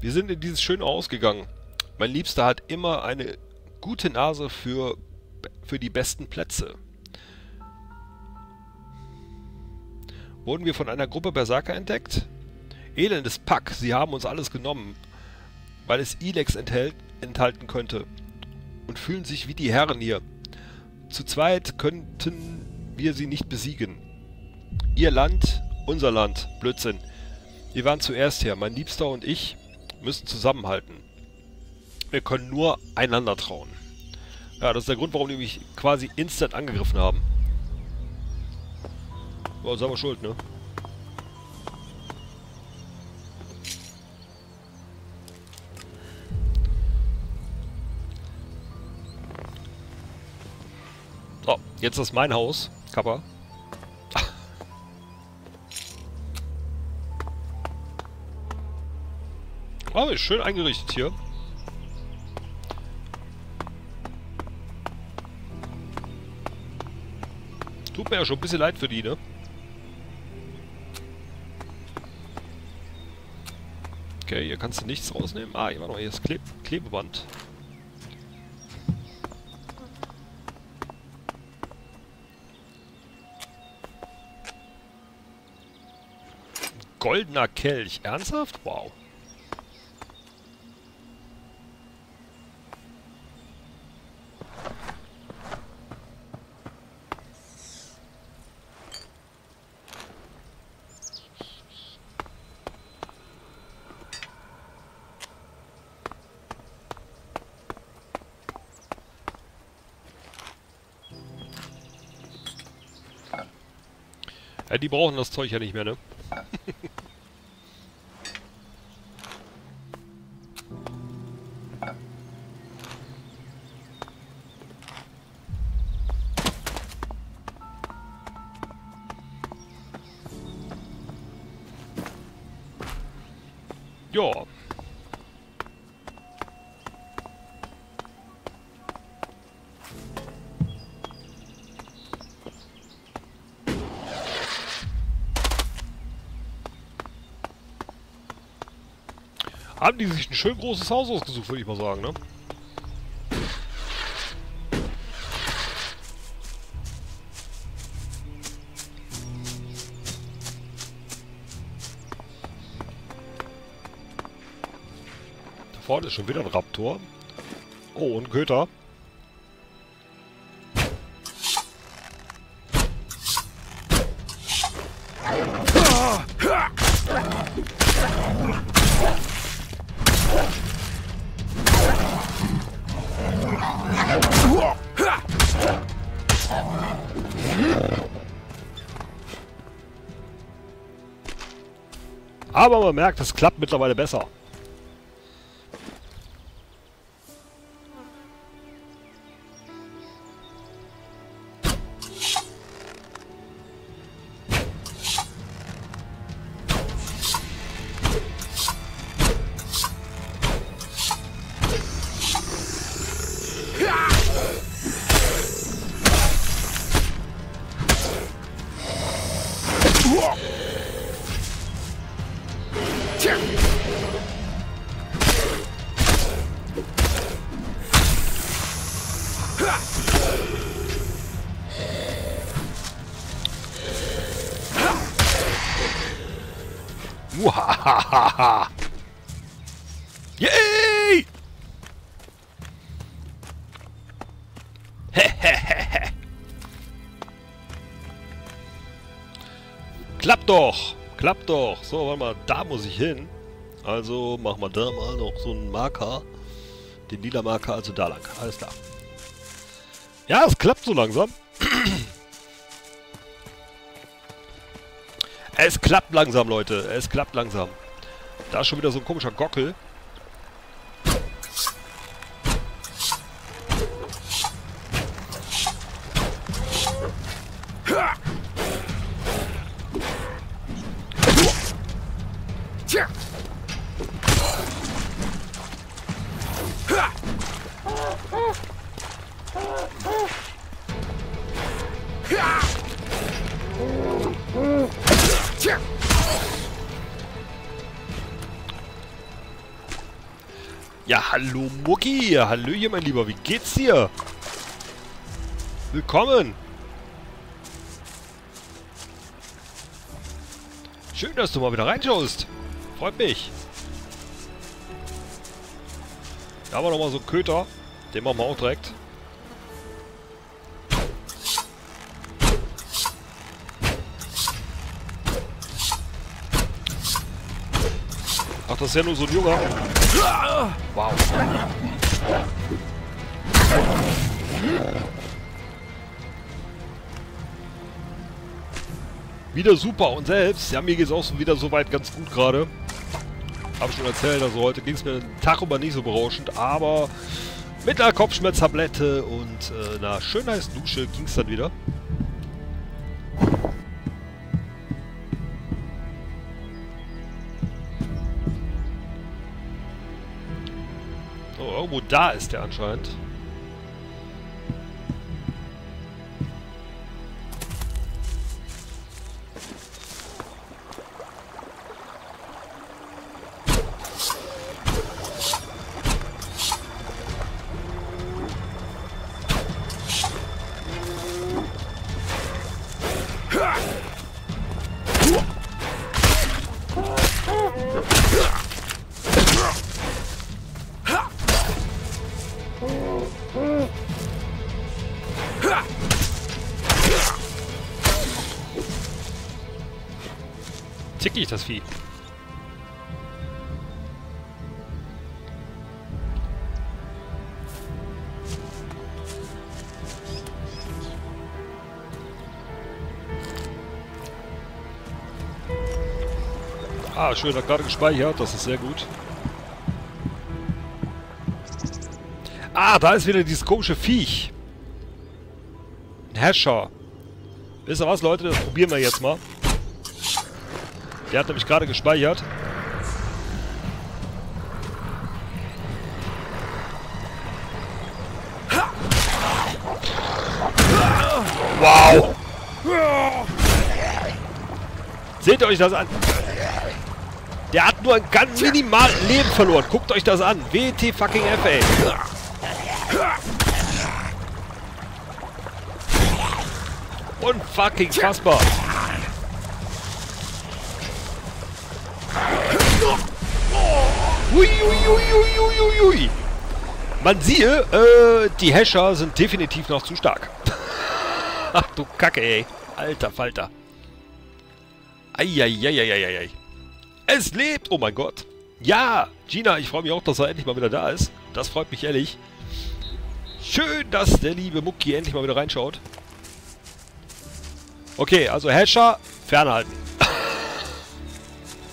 Wir sind in dieses schöne Haus gegangen. Mein Liebster hat immer eine gute Nase für, für die besten Plätze. Wurden wir von einer Gruppe Berserker entdeckt? Elendes Pack, sie haben uns alles genommen, weil es Ilex enthält, enthalten könnte. Und fühlen sich wie die Herren hier. Zu zweit könnten wir sie nicht besiegen. Ihr Land, unser Land. Blödsinn. Wir waren zuerst hier. Mein Liebster und ich müssen zusammenhalten. Wir können nur einander trauen. Ja, das ist der Grund, warum die mich quasi instant angegriffen haben. War selber schuld, ne? So, jetzt ist mein Haus, Kappa. Oh, ist schön eingerichtet hier. Tut mir ja schon ein bisschen leid für die, ne? Okay, hier kannst du nichts rausnehmen. Ah, hier war noch hier das Kleb Klebeband. Goldener Kelch. Ernsthaft? Wow. Ja, die brauchen das Zeug ja nicht mehr, ne? Haben die sich ein schön großes Haus ausgesucht, würde ich mal sagen, ne? Da vorne ist schon wieder ein Raptor. Oh, und Köter. Aber man merkt, es klappt mittlerweile besser. Muhahaha. Yay! Klappt doch! Klappt doch! So, warte mal, da muss ich hin. Also machen wir da mal noch so einen Marker. Den lila Marker, also da lang. Alles klar. Ja, es klappt so langsam. Es klappt langsam, Leute. Es klappt langsam. Da ist schon wieder so ein komischer Gockel. Tja! Hallo Mucki. Hallöchen, mein Lieber. Wie geht's dir? Willkommen. Schön, dass du mal wieder reinschaust. Freut mich. Da haben wir nochmal so einen Köter. Den machen wir auch direkt. Das ist ja nur so ein Junger. Wow. Wieder super und selbst, ja mir geht es auch wieder soweit ganz gut gerade. Habe schon erzählt, also heute ging es mir einen Tag über nicht so berauschend, aber mit einer Kopfschmerztablette und äh, einer schönen heißen Dusche ging es dann wieder. Irgendwo da ist der anscheinend. Zickig, das Vieh. Ah, schön, hat gerade gespeichert. Das ist sehr gut. Ah, da ist wieder dieses komische Viech. Ein Hasher. Wisst ihr was, Leute? Das probieren wir jetzt mal. Der hat nämlich gerade gespeichert. Wow! Seht euch das an! Der hat nur ein ganz minimal Leben verloren. Guckt euch das an. WT fucking F, ey. Unfucking fassbar. Ui, ui, ui, ui, ui, ui. Man siehe, äh, die Hescher sind definitiv noch zu stark. Ach du Kacke, ey. Alter Falter. Eieieiei. Es lebt! Oh mein Gott. Ja, Gina, ich freue mich auch, dass er endlich mal wieder da ist. Das freut mich ehrlich. Schön, dass der liebe Mucki endlich mal wieder reinschaut. Okay, also Hescher, fernhalten.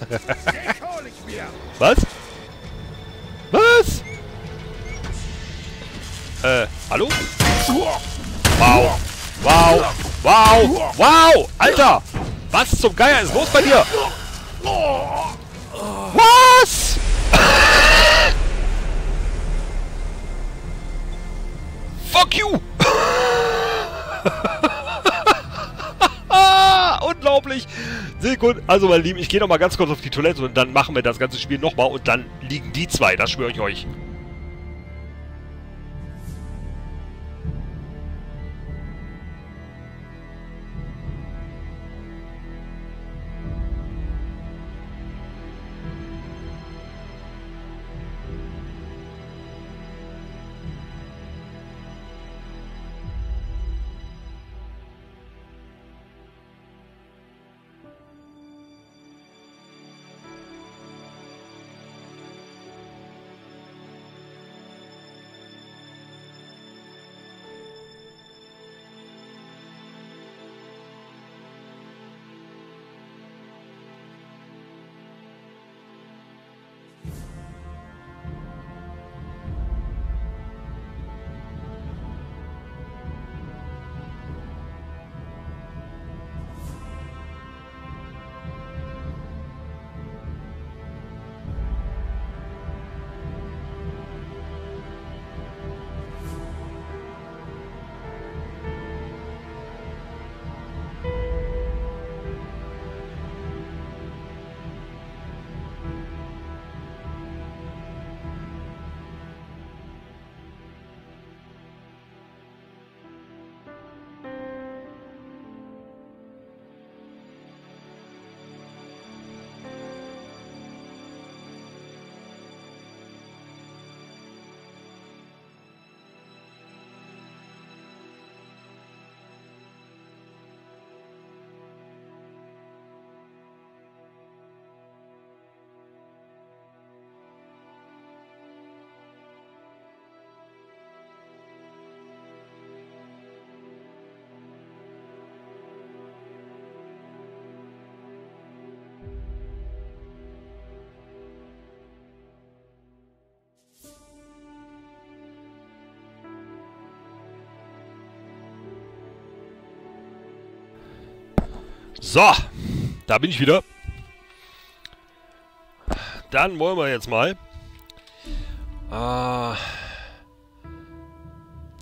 Was? Äh, hallo? Wow. Wow. Wow. Wow. Alter. Was zum Geier ist los bei dir? Was? Fuck you. Unglaublich. Sekunde. Also, meine Lieben, ich gehe noch mal ganz kurz auf die Toilette und dann machen wir das ganze Spiel noch mal und dann liegen die zwei. Das schwöre ich euch. So, da bin ich wieder. Dann wollen wir jetzt mal. Äh,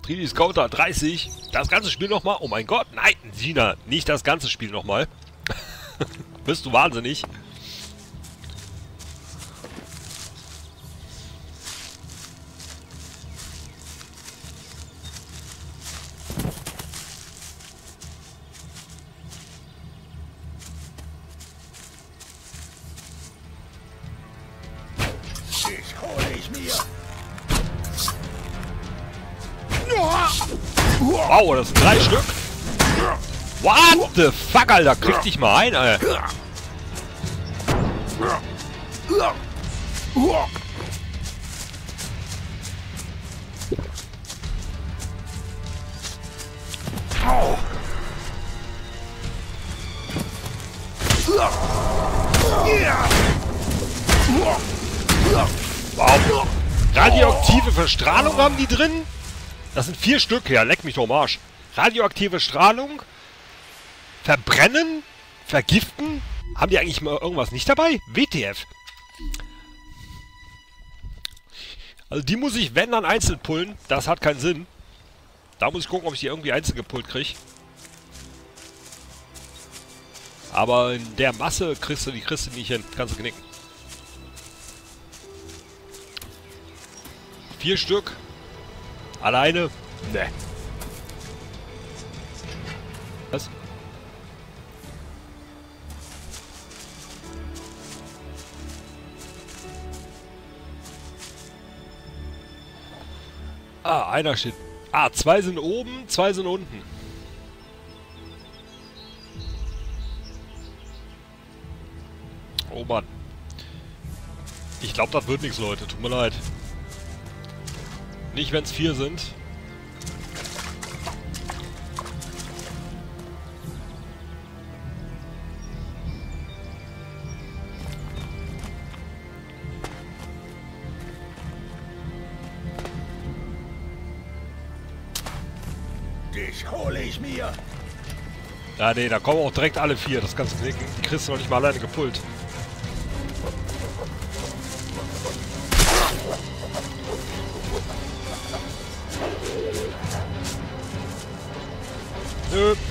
3D Scouter 30. Das ganze Spiel nochmal. Oh mein Gott, nein, Sina, nicht das ganze Spiel nochmal. Bist du wahnsinnig? Wow, das sind drei Stück. What the fuck, Alter? Krieg dich mal ein, Alter. Wow. Radioaktive Verstrahlung haben die drin? Das sind vier Stück. Ja, leck mich doch am Arsch. Radioaktive Strahlung? Verbrennen? Vergiften? Haben die eigentlich mal irgendwas nicht dabei? WTF. Also die muss ich, wenn, dann einzeln pullen. Das hat keinen Sinn. Da muss ich gucken, ob ich die irgendwie einzeln gepullt kriege. Aber in der Masse kriegst du die kriegst du nicht hin. Kannst du knicken. Vier Stück. Alleine? Ne. Was? Ah, einer steht. Ah, zwei sind oben, zwei sind unten. Oh Mann. Ich glaube, das wird nichts, Leute. Tut mir leid. Nicht, wenn es vier sind. Dich hole ich mir. Ja, nee, da kommen auch direkt alle vier. Das kannst du knicken. Die kriegst du noch nicht mal alleine gepult. Nope.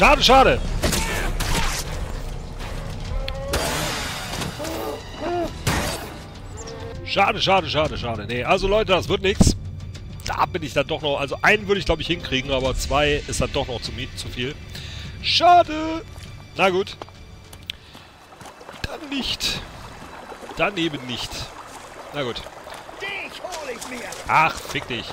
Schade, schade. Schade, schade, schade, schade. Nee, also Leute, das wird nichts. Da bin ich dann doch noch... Also einen würde ich, glaube ich, hinkriegen, aber zwei ist dann doch noch zu, zu viel. Schade. Na gut. Dann nicht. Dann eben nicht. Na gut. Ach, fick dich.